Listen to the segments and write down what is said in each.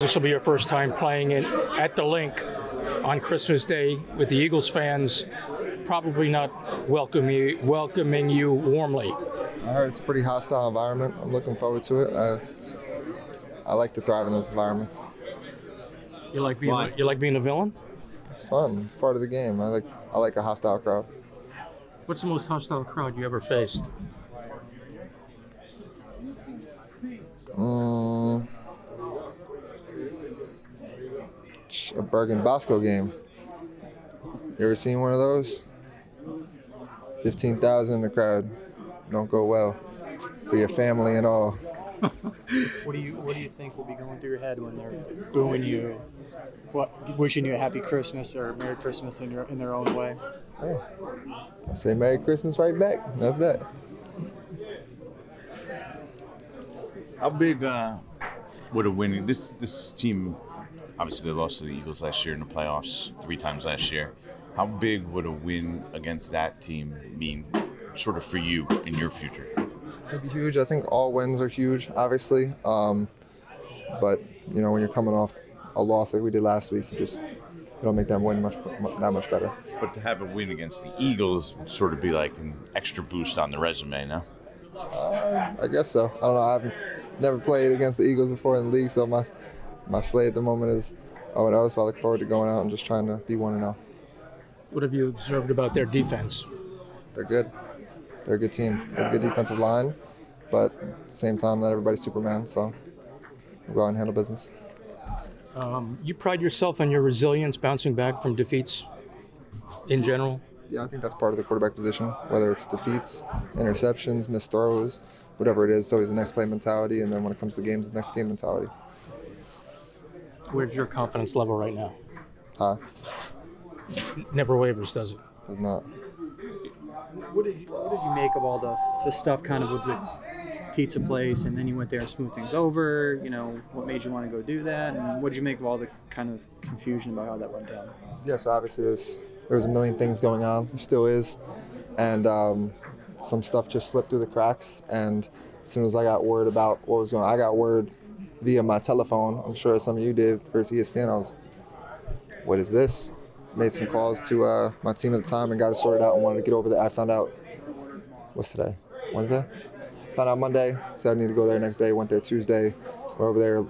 This will be your first time playing it at the Linc on Christmas Day with the Eagles fans probably not welcome you, welcoming you warmly. I heard it's a pretty hostile environment. I'm looking forward to it. I, I like to thrive in those environments. You like being Why? you like being a villain? It's fun. It's part of the game. I like I like a hostile crowd. What's the most hostile crowd you ever faced? Mm, a Bergen Bosco game. You ever seen one of those? 15,000 in the crowd. Don't go well for your family and all. What do you What do you think will be going through your head when they're booing you, what wishing you a happy Christmas or Merry Christmas in your in their own way? Oh. I say Merry Christmas right back. That's that. How big uh, would a winning This this team, obviously, they lost to the Eagles last year in the playoffs three times last year. How big would a win against that team mean, sort of for you in your future? It'd be huge. I think all wins are huge, obviously. Um, but you know, when you're coming off a loss like we did last week, you just you don't make that win much that much better. But to have a win against the Eagles would sort of be like an extra boost on the resume, no? Uh, I guess so. I don't know. I haven't never played against the Eagles before in the league, so my my slate at the moment is 0 0. So I look forward to going out and just trying to be 1 0. What have you observed about their defense? They're good. They're a good team. They have a good defensive line, but at the same time, not everybody's Superman. So we'll go out and handle business. Um, you pride yourself on your resilience, bouncing back from defeats in general. Yeah, I think that's part of the quarterback position, whether it's defeats, interceptions, missed throws, whatever it is. It's always the next play mentality, and then when it comes to games, the next game mentality. Where's your confidence level right now? High. Never wavers, does it? Does not. What did you What did you make of all the the stuff kind of with the pizza place, and then you went there and smoothed things over? You know, what made you want to go do that, and what did you make of all the kind of confusion about how that went down? Yeah, so obviously there's there was a million things going on. There still is, and um, some stuff just slipped through the cracks. And as soon as I got word about what was going, on, I got word via my telephone. I'm sure some of you did versus ESPN. I was, what is this? Made some calls to uh, my team at the time and got it sorted out and wanted to get over there. I found out, what's today? Wednesday? Found out Monday. Said I need to go there next day. Went there Tuesday. We're over there,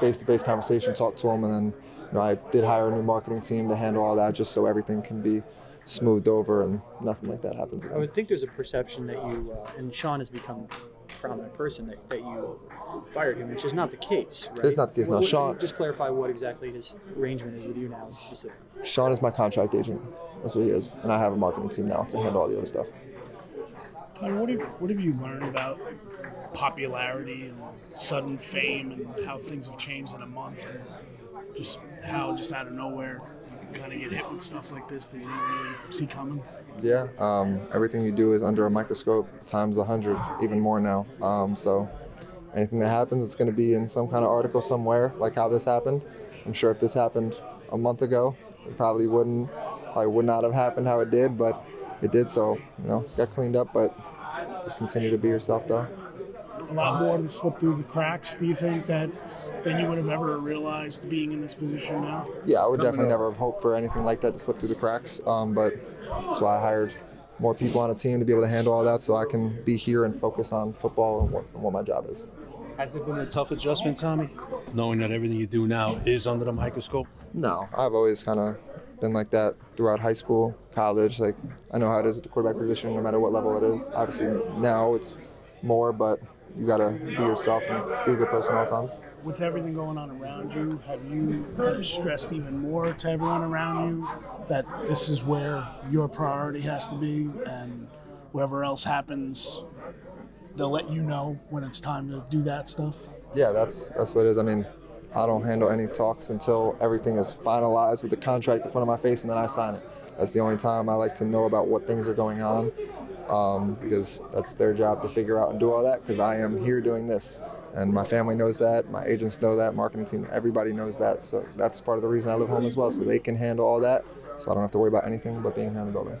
face-to-face conversation, talked to them, and then you know I did hire a new marketing team to handle all that, just so everything can be smoothed over and nothing like that happens again. I would think there's a perception that you uh, and Sean has become prominent person that, that you fired him, which is not the case. Right? It's not the case, no. What- what- Sean- Just clarify what exactly his arrangement is with you now, specifically. Sean is my contract agent. That's what he is, and I have a marketing team now to handle all the other stuff. Tommy, what have, what have you learned about popularity and sudden fame and how things have changed in a month and just how just out of nowhere you can kind of get hit with stuff like this that you didn't really see coming? Yeah, um, everything you do is under a microscope times a hundred, even more now. Um, so anything that happens, it's going to be in some kind of article somewhere, like how this happened. I'm sure if this happened a month ago, it probably wouldn't, probably would not have happened how it did, but it did. So you know, got cleaned up, but just continue to be yourself, though. A lot more to slip through the cracks. Do you think that than you would have ever realized being in this position now? Yeah, I would definitely never have hoped for anything like that to slip through the cracks. Um, but so I hired more people on a team to be able to handle all that, so I can be here and focus on football and what, and what my job is. Has it been a tough adjustment, Tommy? Knowing that everything you do now is under the microscope? No, I've always kind of been like that throughout high school, college. Like I know how it is at the quarterback position, no matter what level it is. Obviously now it's more, but you gotta be yourself and be a good person at all times. With everything going on around you, have you kind of stressed even more to everyone around you that this is where your priority has to be and whatever else happens, they'll let you know when it's time to do that stuff? Yeah, that's that's what it is. I mean, I don't handle any talks until everything is finalized with the contract in front of my face, and then I sign it. That's the only time I like to know about what things are going on, um, because that's their job to figure out and do all that. Because I am here doing this, and my family knows that, my agents know that, marketing team, everybody knows that. So that's part of the reason I live home as well, so they can handle all that. So I don't have to worry about anything but being here in the building.